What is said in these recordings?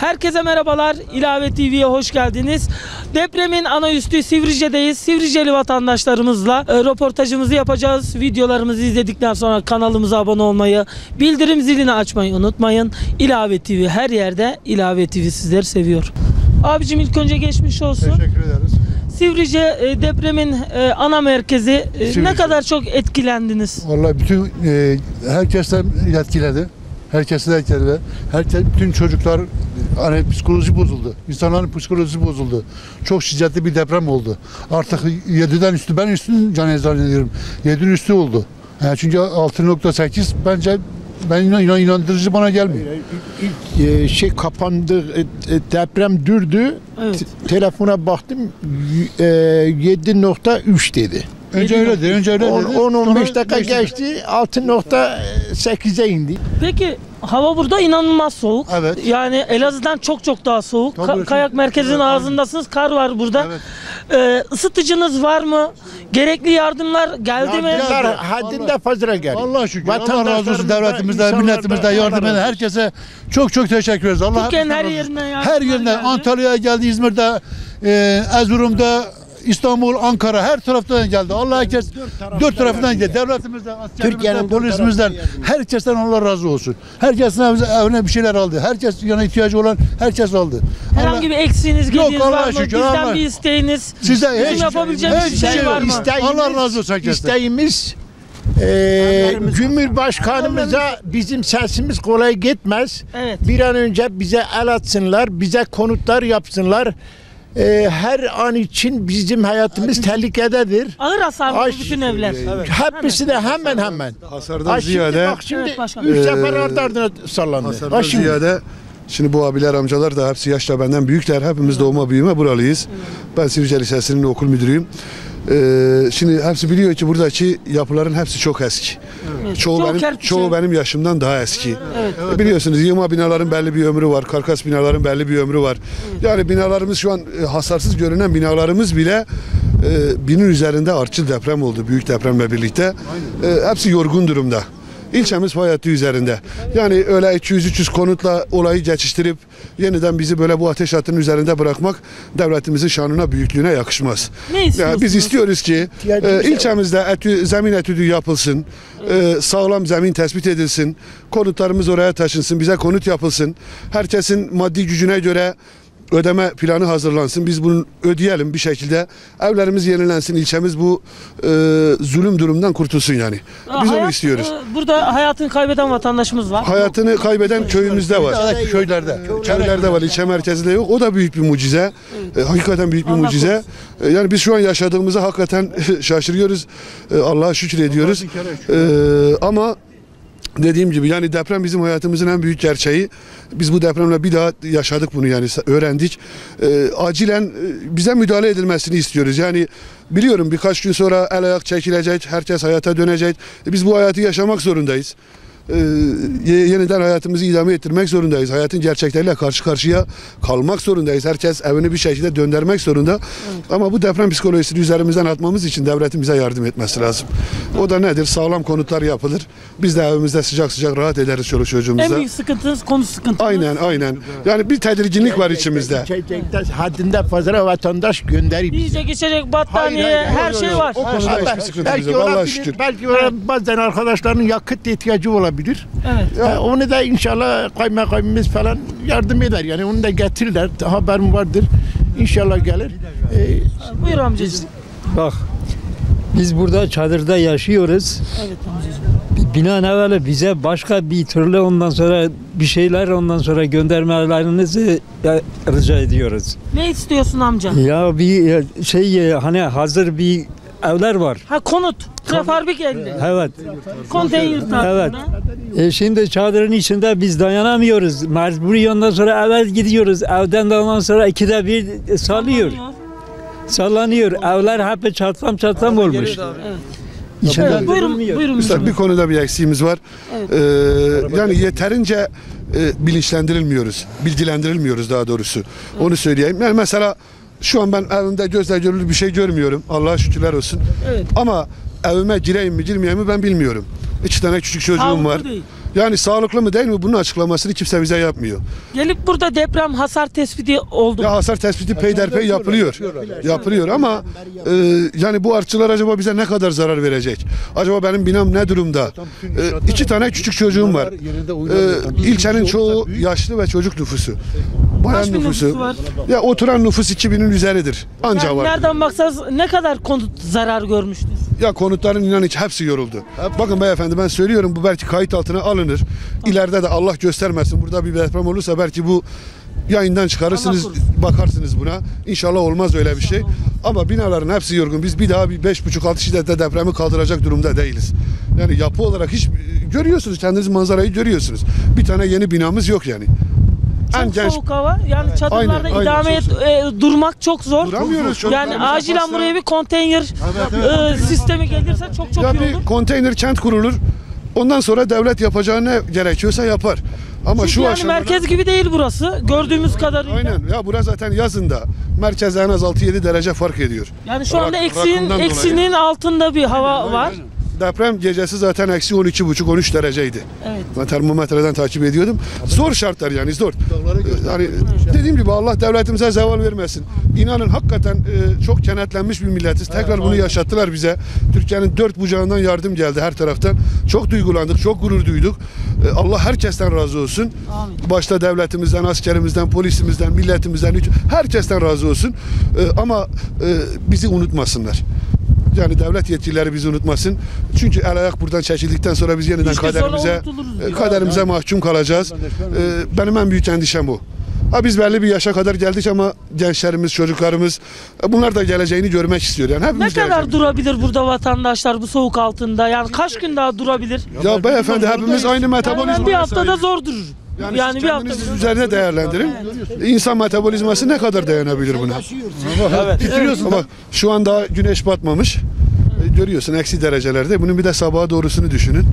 Herkese merhabalar. İlave TV'ye hoş geldiniz. Depremin ana üstü Sivrice'deyiz. Sivriceli vatandaşlarımızla e, röportajımızı yapacağız. Videolarımızı izledikten sonra kanalımıza abone olmayı, bildirim zilini açmayı unutmayın. İlave TV her yerde İlave TV sizleri seviyor. Abicim ilk önce geçmiş olsun. Teşekkür ederiz. Sivrice e, depremin e, ana merkezi. E, Ne Sivrice. kadar çok etkilendiniz? Vallahi bütün e, herkesten etkiledi. Herkesi de etkiledi. Herkes, bütün çocuklar hani psikoloji bozuldu. İnsanların psikolojisi bozuldu. Çok şiddetli bir deprem oldu. Artık 7'den üstü ben üstün can zannediyorum. 7'nin üstü oldu. Yani çünkü 6.8 bence ben inan, inan- inandırıcı bana gelmiyor. İlk e, şey kapandı, e, e, deprem dürdü. Evet. Te- telefona baktım e, 7.3 dedi. Önce öyle dedi. Önce öyle dedi. 10-15 Sonra dakika geçti 6.8'e indi. Peki hava burada inanılmaz soğuk. Evet. Yani Elazığ'dan çok çok daha soğuk. Tabii, Ka- kayak merkezinin Evet, ağzındasınız. Kar var burada. Evet. Ee, ısıtıcınız var mı? Gerekli yardımlar geldi mi? Yardımlar Geldi. haddinde fazla geldi. Allah şükür. Allah razı olsun devletimizden, milletimizden yardım eden herkese çok çok teşekkür ederiz. Allah Türkiye'nin her hepsinden razı olsun. yerinden Her geldi. Antalya'ya geldi, İzmir'de, e, Erzurum'da, İstanbul, Ankara her taraftan geldi. Allah herkes dört tarafından geldi. Devletimizden, Türkiye'nin askerimizden, dört polisimizden, tarafı herkesten Allah razı olsun. Herkesin evine, bir şeyler aldı. Herkes yana ihtiyacı olan herkes aldı. Herhangi Allah- bir eksiğiniz, Allah'a var mı? şükür, Bizden Allah- bir isteğiniz. Size Bizim hiç- yapabileceğimiz hiç bir şey şey var mı? yok. Allah razı olsun herkesten. İsteğimiz e, Cumhurbaşkanımıza bizim sesimiz kolay gitmez. Evet. Bir an önce bize el atsınlar, bize konutlar yapsınlar. E, her an için bizim hayatımız tehlikededir. Ağır hasarlı Ay, bütün evler. Hepsi de hemen hemen. Hasardan şimdi ziyade bak şimdi Evet, başkanım. üç Ee, sefer ardı ardına sallandı. hasardan Bak şimdi. ziyade şimdi bu abiler amcalar da hepsi yaşta benden büyükler. Hepimiz doğma büyüme buralıyız. Ben Sivrice Lisesi'nin okul müdürüyüm. Ee, şimdi hepsi biliyor ki buradaki yapıların hepsi çok eski. Çoğu Çok benim çoğu ev. benim yaşımdan daha eski. E, Biliyorsunuz yığma binaların belli bir ömrü var. Karkas binaların belli bir ömrü var. Yani binalarımız şu an e, hasarsız görünen binalarımız bile e, binin üzerinde artçıl deprem oldu büyük depremle birlikte. E, hepsi yorgun durumda. İlçemiz fay hattı üzerinde. Yani öyle 200-300 konutla olayı geçiştirip yeniden bizi böyle bu ateş hattının üzerinde bırakmak devletimizin şanına, büyüklüğüne yakışmaz. Ne Yani biz istiyoruz ki e, var. ilçemizde etü, zemin etüdü yapılsın. e, sağlam zemin tespit edilsin. Konutlarımız oraya taşınsın. Bize konut yapılsın. Herkesin maddi gücüne göre ödeme planı hazırlansın. Biz bunu ödeyelim bir şekilde. Evlerimiz yenilensin. İlçemiz bu e, zulüm durumdan kurtulsun yani. Biz onu Hayat, istiyoruz. e, Burada hayatını kaybeden vatandaşımız var. Hayatını kaybeden köyümüzde var. Köylerde, köylerde. Köylerde var, ilçe merkezinde yok. O da büyük bir mucize. E, hakikaten büyük bir Allah mucize. E, yani biz şu an yaşadığımıza hakikaten şaşırıyoruz. E, Allah'a şükür ediyoruz. E, ama dediğim gibi yani deprem bizim hayatımızın en büyük gerçeği. Biz bu depremle bir daha yaşadık bunu yani öğrendik. E, acilen bize müdahale edilmesini istiyoruz. Yani biliyorum birkaç gün sonra el ayak çekilecek, herkes hayata dönecek. E, biz bu hayatı yaşamak zorundayız e, ye- yeniden hayatımızı idame ettirmek zorundayız. Hayatın gerçekleriyle karşı karşıya kalmak zorundayız. Herkes evini bir şekilde döndürmek zorunda. Ama bu deprem psikolojisini üzerimizden atmamız için devletin bize yardım etmesi lazım. O da nedir? Sağlam konutlar yapılır. Biz de evimizde sıcak sıcak rahat ederiz çoluk En çocuğumuzla. büyük sıkıntınız konu sıkıntınız. Aynen aynen. Yani bir tedirginlik var içimizde. Çekecekte haddinde fazla vatandaş gönderip Yiyecek, içecek, battaniye, Hayır, hayır, her yok, şey yok. var. O konuda hiçbir sıkıntımız belki yok. Allah'a olabilir, şükür. Belki bazen arkadaşların yakıt ihtiyacı olabilir. Evet. Ha, onu da inşallah kaymakamımız falan yardım eder. Yani onu da getirirler. Haberim vardır. İnşallah gelir. Ee, Buyur amcacığım. Bak biz burada çadırda yaşıyoruz. Evet amcacığım. Binaenaleyh bize başka bir türlü ondan sonra bir şeyler ondan sonra göndermelerinizi e, rica ediyoruz. Ne istiyorsun amca? Ya bir e, şey e, hani hazır bir evler var. Ha konut. Prefabrik elde. Evet. Konteyner Evet. E şimdi çadırın içinde biz dayanamıyoruz. Mecburi ondan sonra eve gidiyoruz. Evden de ondan sonra ikide bir salıyor. Sallanıyor. Evler hep çatlam çatlam olmuş. İçinde Evet, buyurun, buyurun. Üstad bir konuda bir eksiğimiz var. Evet. Ee, yani yeterince e, bilinçlendirilmiyoruz. Bilgilendirilmiyoruz daha doğrusu. Onu söyleyeyim. Yani mesela şu an ben evimde gözle görülür bir şey görmüyorum. Allah'a şükürler olsun. Evet. Ama evime gireyim mi girmeyeyim mi ben bilmiyorum. İki tane küçük çocuğum Sağlıklı var. değil. Yani sağlıklı mı değil mi bunun açıklamasını kimse bize yapmıyor. Gelip burada deprem hasar tespiti oldu. Ya hasar tespiti peyderpey yapılıyor. Yapılıyor ama e, yani bu artçılar acaba bize ne kadar zarar verecek? Acaba benim binam ne durumda? E, iki tane küçük çocuğum var. E, ilçenin çoğu yaşlı ve çocuk nüfusu. Bayan Kaç bin nüfusu. nüfusu var? Ya oturan nüfus 2000'in üzeridir. Anca Yani var. nereden baksanız ne kadar konut zarar görmüştür. Ya konutların inan hiç hepsi yoruldu. Bakın beyefendi ben söylüyorum bu belki kayıt altına alınır. İleride de Allah göstermesin burada bir deprem olursa belki bu yayından çıkarırsınız bakarsınız buna. İnşallah olmaz öyle bir şey. Ama binaların hepsi yorgun. Biz bir daha bir 5,5-6 şiddette depremi kaldıracak durumda değiliz. Yani yapı olarak hiç görüyorsunuz kendiniz manzarayı görüyorsunuz. Bir tane yeni binamız yok yani. Çok soğuk hava. Yani çadırlarda Aynen, aynen, idame çok et- e, durmak çok zor. Duramıyoruz, çok yani acilen buraya bir konteyner e, sistemi gelirse çok çok ya iyi bir olur. konteyner kent kurulur. Ondan sonra devlet yapacağı ne gerekiyorsa yapar. Ama Çünkü şu yani aşamada merkez gibi değil burası. Gördüğümüz kadarıyla. Aynen. Ya burası zaten yazında merkeze en az 6-7 derece fark ediyor. Yani şu anda Rak- eksiğin, rakımdan dolayı. eksinin altında bir hava var. Deprem gecesi zaten eksi 12,5-13 dereceydi. Evet. Ben termometreden takip ediyordum. Zor şartlar yani zor. Yani dediğim gibi Allah devletimize zeval vermesin. İnanın hakikaten e, çok kenetlenmiş bir milletiz. Tekrar bunu yaşattılar bize. Türkiye'nin dört bucağından yardım geldi her taraftan. Çok duygulandık, çok gurur duyduk. E, Allah herkesten razı olsun. Amin. Başta devletimizden, askerimizden, polisimizden, milletimizden, herkesten razı olsun. E, ama e, bizi unutmasınlar. Yani devlet yetkilileri bizi unutmasın. Çünkü el ayak buradan çekildikten sonra biz yeniden sonra kaderimize kaderimize mahkum kalacağız. E, benim en büyük endişem bu. Ha biz belli bir yaşa kadar geldik ama gençlerimiz, çocuklarımız e, bunlar da geleceğini görmek istiyor. Yani Ne hepimiz kadar geleceğimiz- durabilir burada vatandaşlar bu soğuk altında? Yani kaç gün daha durabilir? Ya beyefendi hepimiz aynı Yani metabolizma. ben bir haftada zor durur. Yani, Yani, bir hafta kendiniz üzerine değerlendirin. İnsan metabolizması ne kadar dayanabilir buna? Titriyorsun. Ama şu anda güneş batmamış. E, Görüyorsun eksi derecelerde. Bunun bir de sabaha doğrusunu düşünün.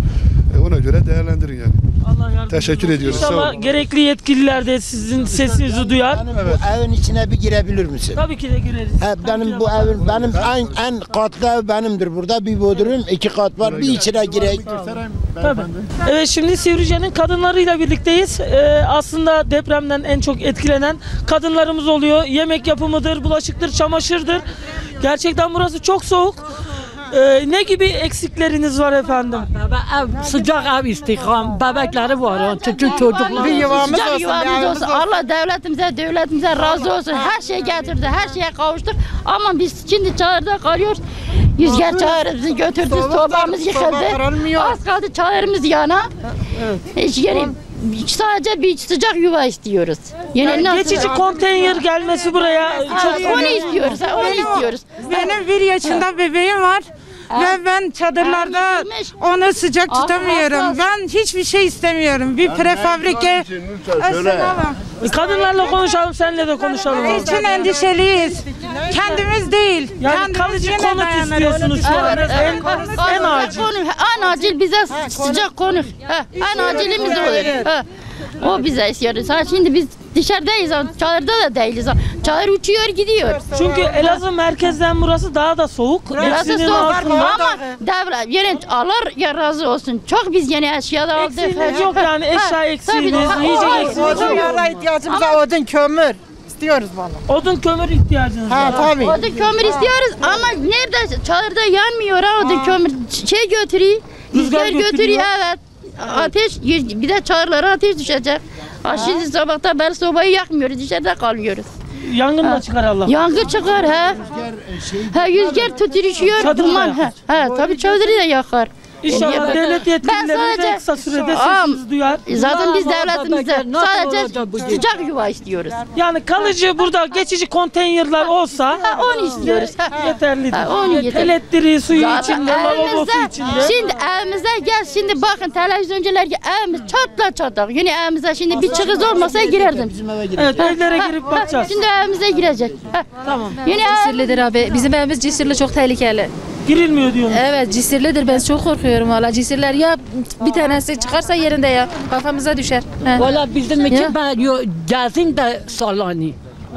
E, Ona göre değerlendirin yani. Allah yardımcınız Teşekkür olsun. ediyoruz, sağ İnşallah gerekli yetkililer de sizin sesinizi duyar. Benim bu evin içine bir girebilir misin? Tabii ki de gireriz. He, benim bu evin benim en en katlı ev benimdir burada bir bodrum iki kat var bir içine gireyim. Tabii. Evet şimdi Sivrice'nin kadınlarıyla birlikteyiz. Ee, aslında depremden en çok etkilenen kadınlarımız oluyor. Yemek yapımıdır, bulaşıktır, çamaşırdır. Gerçekten burası çok soğuk. Ee, ne gibi eksikleriniz var efendim? Ev, sıcak ev istihdam, bebekleri var, yani küçük çocuklar. Bir yuvamız olsun, yuvamız olsun. Allah devletimize, devletimize razı olsun. Her şey getirdi, her şeye kavuştuk. Ama biz şimdi çadırda kalıyoruz. Rüzgar çağrımızı götürdü, sobamız yıkıldı. Az kaldı çadırımız yana. Hiç yeri, sadece bir sıcak yuva istiyoruz. Yani nasıl? Geçici konteyner gelmesi buraya Ha, çok onu istiyoruz, onu istiyoruz. Benim bir yaşında bebeğim var. Ve ben çadırlarda onu sıcak Ah, tutamıyorum. Ben hiçbir şey istemiyorum. Bir prefabrike. Selam. Kadınlarla konuşalım, seninle de konuşalım. için endişeliyiz. Kendimiz değil. Yani kalıcı konut dayanırız. istiyorsunuz şu an. En, en acil. En acil bize sıcak konu. Ha, en acilimiz. Ha. O bize istiyoruz. Ha, şimdi biz dışarıdayız, ha, çadırda da değiliz. ha. Çadır uçuyor gidiyor. Çünkü Elazığ merkezden burası daha da soğuk. Burası Eksinin soğuk altında. ama devlet yani Allah ya razı olsun. Çok biz yeni eşya da aldık. Eksiğiniz Ha, yok ha, yani, ha. eşya eksiğiniz, Tabii, yiyecek o- eksiğiniz o- yok. Yara ihtiyacımıza odun kömür istiyoruz valla. Odun kömür ihtiyacınız Ha var. tabii. Odun kömür istiyoruz ama nerede çadırda yanmıyor ha odun kömür şey götürüyor. Rüzgar Rüzgar götürüyor götürüyor. evet. Ateş bir de çadırlara ateş düşecek. Ha, şimdi sabahta beri sobayı yakmıyoruz dışarıda kalıyoruz. Yangın da çıkar Allah. Yangın çıkar ha. Ha rüzgar tutuşuyor Çadırı da duman. Ha, yakar. ha tabii çadırı da yakar. İnşallah Ben- devlet yetkilileri de kısa sürede sesinizi duyar. Zaten biz devletimizde sadece sıcak yuva istiyoruz. Yani kalıcı burada geçici konteynerler olsa Ha, onu istiyoruz. Yeterlidir. Ha, onu yeter. Elektriği, suyu Zaten içinde, lavabosu içinde. şimdi evimize gel şimdi bakın televizyoncular ki evimiz çatla çatlak. Yani evimize şimdi bir çıkız olmasa girerdim. Evet evlere girip bakacağız. Şimdi evimize girecek. Tamam. Yine Cisirlidir abi. Bizim evimiz Cisirli çok tehlikeli. Girilmiyor diyorsunuz. Evet Cisirlidir. Ben çok korkuyorum valla. Cisirler ya bir tanesi çıkarsa yerinde ya. Kafamıza düşer. He. Valla bizim için Ya. ben yo, de sallanıyor.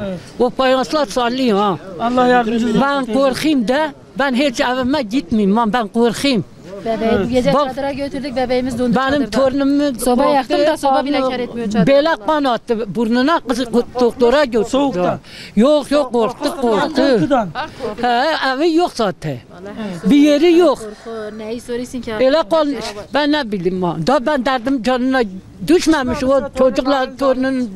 Evet. O payaslar sallıyor ha. Allah yardımcınız olsun. Ben korkayım da ben hiç evime gitmeyeyim lan ben korkayım. Bebeği bu gece Bak- çadıra götürdük bebeğimiz dondu Benim çadırda. torunumu Soba yaktım da soba bile kar etmiyor çadırda. Bela kan attı burnuna kızı doktora götürdü. Soğuktan. Yok yok korktu korktu. Korkudan. He, evi yok zaten. Bir yeri yok. Korku, neyi soruyorsun ki? Öyle kalmış. Ben ne bileyim ha. Da ben derdim canına düşmemiş o çocuklar torunun.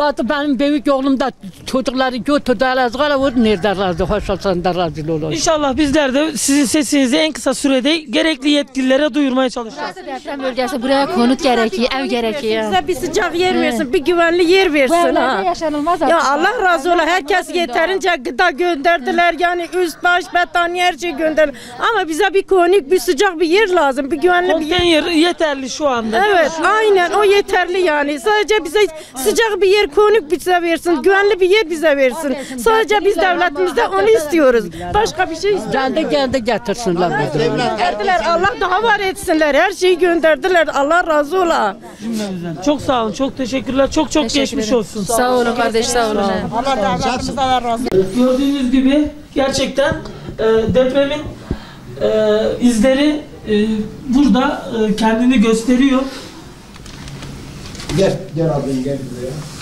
Zaten benim büyük oğlum da çocukları götürdü. Elazığ'a vurdu. Nerede razı? Hoş olsun da razı olur. İnşallah bizler de sizin sesinizi en kısa sürede gerekli yetkililere duyurmaya çalışacağız. Burası deprem bölgesi. Buraya konut gerekiyor, ev gerekiyor. Bize bir sıcak yer versin, bir güvenli yer versin ha. yaşanılmaz Ya. Allah razı ola herkes yeterince gıda gönderdiler yani üst baş battaniye her şey gönderdiler. Ama bize bir konik bir sıcak bir yer lazım bir güvenli bir yer. Konteyner yeterli şu anda. Evet aynen o yeterli yani. Sadece bize sıcak bir yer konik bize versin. Güvenli bir yer bize versin. Sadece biz devletimizde onu istiyoruz. Başka bir şey istemiyoruz. Kendi kendi getirsinler. Gönderdiler Allah daha var etsinler. Her şeyi gönderdiler. Allah razı ola. Çok sağ olun, çok teşekkürler. Çok çok geçmiş olsun. Sağ olun kardeş sağ olun. Gördüğünüz gibi gerçekten e, depremin e, izleri e, burada e, kendini gösteriyor. Gel, gel abim gel buraya.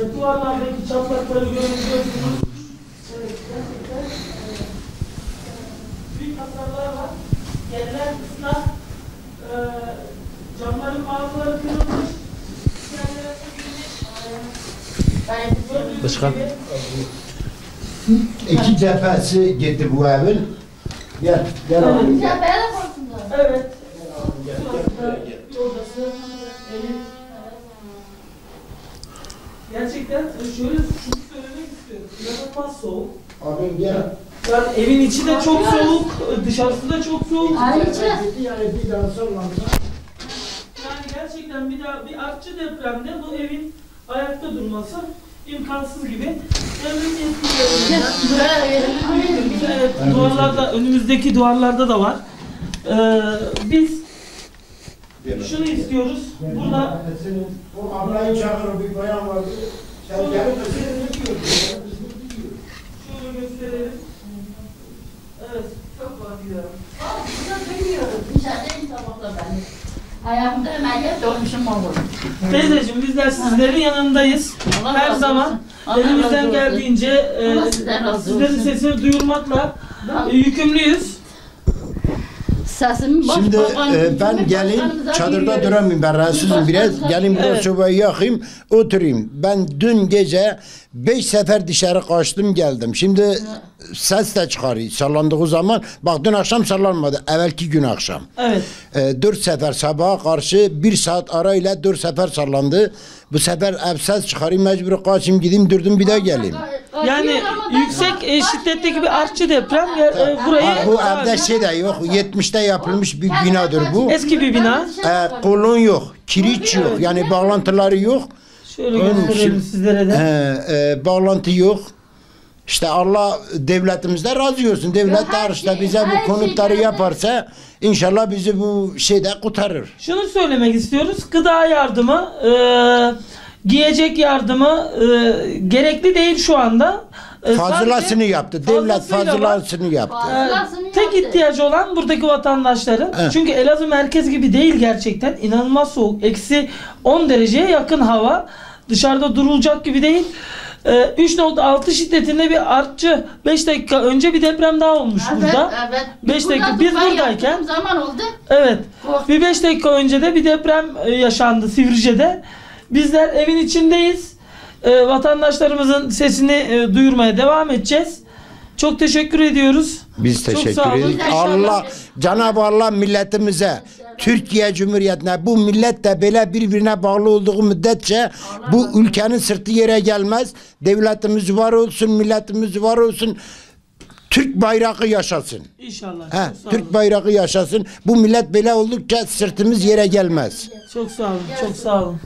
E, duvarlardaki çatlakları görebiliyorsunuz. Evet, gerçekten e, büyük hasarlar var. Yerler ıslak. E, camların bazıları kırılmış. Yerlere sürülmüş. Başkan. İki cephesi gitti bu evin. Gel, gel şöyle şunu söylemek istiyorum. İnanılmaz soğuk. Abim gel. Yani evin içi de çok soğuk, dışarısı da çok soğuk. Ay içi. Yani bir daha sallansa. Yani gerçekten bir daha bir artçı depremde bu evin ayakta durması imkansız gibi. Devlet yetkililerinden Evet, duvarlarda, önümüzdeki duvarlarda da var. Ee, biz şunu istiyoruz. Burada O ablayı çağırır bir bayan vardı. Ne şöyle gösterelim. Evet. Çok var diyorum. Dışarıdayım sabahla ben. Ayağımda ameliyat olmuşum olur. Teyzeciğim bizler sizlerin yanındayız. Allah Her razı zaman olsun. Elimizden geldiğince Allah e, sizden razı sizlerin olsun. sesini duyurmakla e, yükümlüyüz. Sesimi boş Şimdi e, ben geleyim başkanımıza çadırda duyuyoruz. duramayayım ben rahatsızım biraz. Gelin biraz Evet. sobayı yakayım oturayım. Ben dün gece beş sefer dışarı kaçtım geldim. Şimdi ses de çıkarıyor sallandığı zaman. Bak dün akşam sallanmadı. Evvelki gün akşam. Evet. E, dört sefer sabaha karşı bir saat arayla dört sefer sallandı. Bu sefer ev ses çıkarayım mecbur kaçayım gideyim durdum bir daha geleyim. Yani yüksek e, şiddetteki bir artçı deprem yer- e, burayı Ha, bu evde şey de yok. 70'te yapılmış bir binadır bu. eski bir bina. E, kolon yok, kiriç yok. Yani bağlantıları yok. Şöyle Onun gösterelim için- sizlere de. E, e, bağlantı yok. İşte Allah devletimizde razı olsun. Devlet de işte şey- bize bu konutları şey- yaparsa inşallah bizi bu şeyde kurtarır. Şunu söylemek istiyoruz. Gıda yardımı, e, giyecek yardımı e, gerekli değil şu anda. E, Fazlasını sadece yaptı. Devlet fazlasıyla var. fazlasını yaptı. E, Fazlasını tek yaptı. ihtiyacı olan buradaki vatandaşların. Evet. Çünkü Elazığ merkez gibi değil gerçekten. İnanılmaz soğuk. Eksi 10 dereceye yakın hava. Dışarıda durulacak gibi değil. E, 3.6 şiddetinde bir artçı 5 dakika önce bir deprem daha olmuş Evet, burada. evet. Beş dakika, Burada biz buradayken- zaman oldu. Evet. Korktum. Bir 5 dakika önce de bir deprem e, yaşandı Sivrice'de. Bizler evin içindeyiz. E, vatandaşlarımızın sesini e, duyurmaya devam edeceğiz. Çok teşekkür ediyoruz. Biz Çok teşekkür sağ olun. ederiz. Allah Cenab-ı Allah milletimize Türkiye Cumhuriyeti'ne bu millet de böyle birbirine bağlı olduğu müddetçe bu ülkenin sırtı yere gelmez. Devletimiz var olsun, milletimiz var olsun. Türk bayrağı yaşasın. İnşallah. He, çok sağ Türk olun. bayrağı yaşasın. Bu millet böyle oldukça sırtımız yere gelmez. Çok sağ olun. Çok sağ olun.